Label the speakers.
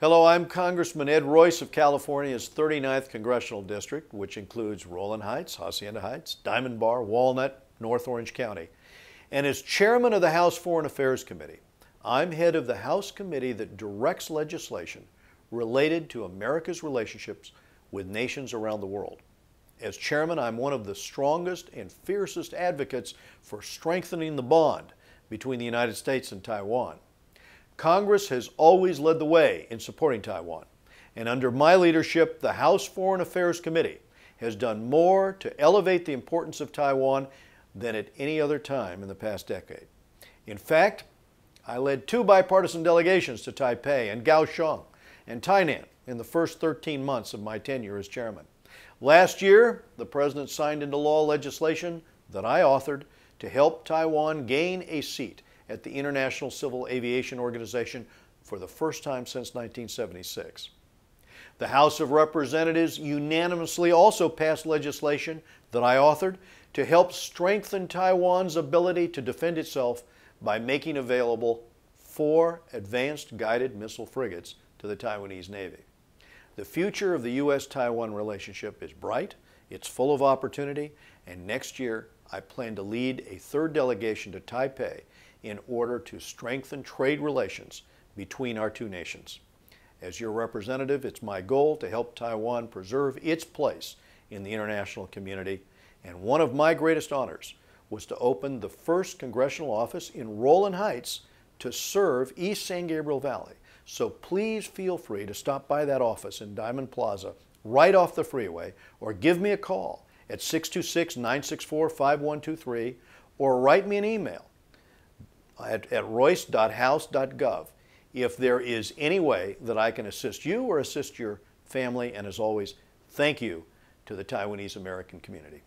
Speaker 1: Hello, I'm Congressman Ed Royce of California's 39th Congressional District, which includes Rowland Heights, Hacienda Heights, Diamond Bar, Walnut, North Orange County. And as chairman of the House Foreign Affairs Committee, I'm head of the House committee that directs legislation related to America's relationships with nations around the world. As chairman, I'm one of the strongest and fiercest advocates for strengthening the bond between the United States and Taiwan. Congress has always led the way in supporting Taiwan, and under my leadership, the House Foreign Affairs Committee has done more to elevate the importance of Taiwan than at any other time in the past decade. In fact, I led two bipartisan delegations to Taipei and Kaohsiung and Tainan in the first 13 months of my tenure as chairman. Last year, the President signed into law legislation that I authored to help Taiwan gain a seat at the International Civil Aviation Organization for the first time since 1976. The House of Representatives unanimously also passed legislation that I authored to help strengthen Taiwan's ability to defend itself by making available four advanced guided missile frigates to the Taiwanese Navy. The future of the U.S. Taiwan relationship is bright, it's full of opportunity, and next year I plan to lead a third delegation to Taipei in order to strengthen trade relations between our two nations. As your representative, it's my goal to help Taiwan preserve its place in the international community, and one of my greatest honors was to open the first congressional office in Rowland Heights to serve East San Gabriel Valley. So please feel free to stop by that office in Diamond Plaza right off the freeway or give me a call at 626 964 5123 or write me an email at, at royce.house.gov if there is any way that I can assist you or assist your family. And as always, thank you to the Taiwanese American community.